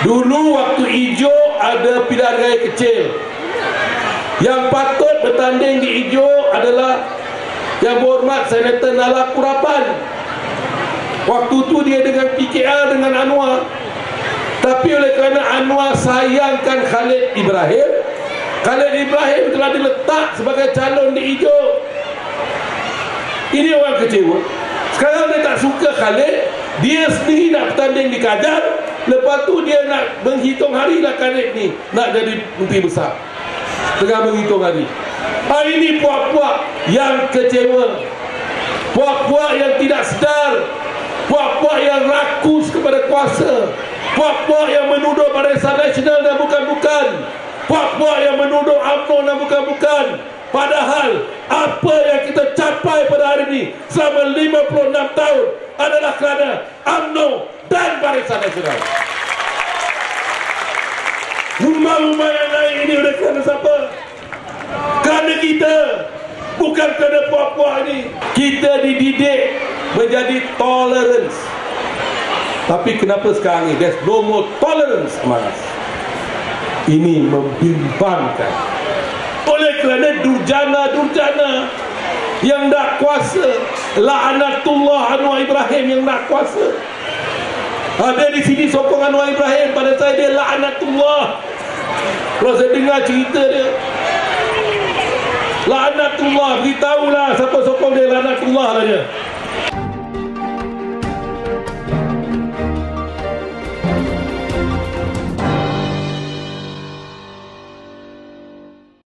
Dulu waktu hijau ada pilihan raya kecil. Yang patut bertanding di hijau adalah Yang berhormat Senator Nala Kurapan. Waktu tu dia dengan PKR dengan Anwar. Tapi oleh kerana Anwar sayangkan Khalid Ibrahim Khalid Ibrahim telah diletak sebagai calon di hijau. Ini orang kecewa. Sekarang dia tak suka Khalid. Dia sendiri nak bertanding di Kajar Lepas tu dia nak menghitung hari lah Khalid ni. Nak jadi menteri besar. Tengah menghitung hari. Hari ni puak-puak yang kecewa. Puak-puak yang tidak sedar. Puak-puak yang rakus kepada kuasa. Puak-puak yang menuduh Barisan Nasional dan bukan-bukan. Puak-puak yang menuduh UMNO dan bukan-bukan. Padahal apa yang kita capai pada hari ini selama 56 tahun adalah kerana UMNO Barisan Nasional. Rumah-rumah yang lain ini oleh kerana siapa? Kerana kita Bukan kerana puak-puak ini. Kita dididik menjadi tolerance. Tapi kenapa sekarang ini There's no more tolerance Amaras Ini membimbangkan. Oleh kerana durjana-durjana Yang nak kuasa La'anatullah Anwar Ibrahim yang nak kuasa ada di sini sokong Anwar Ibrahim. Pada saya dia la'anatullah. Kalau saya dengar cerita dia. La'anatullah Beritahulah siapa sokong dia. La'anatullah saja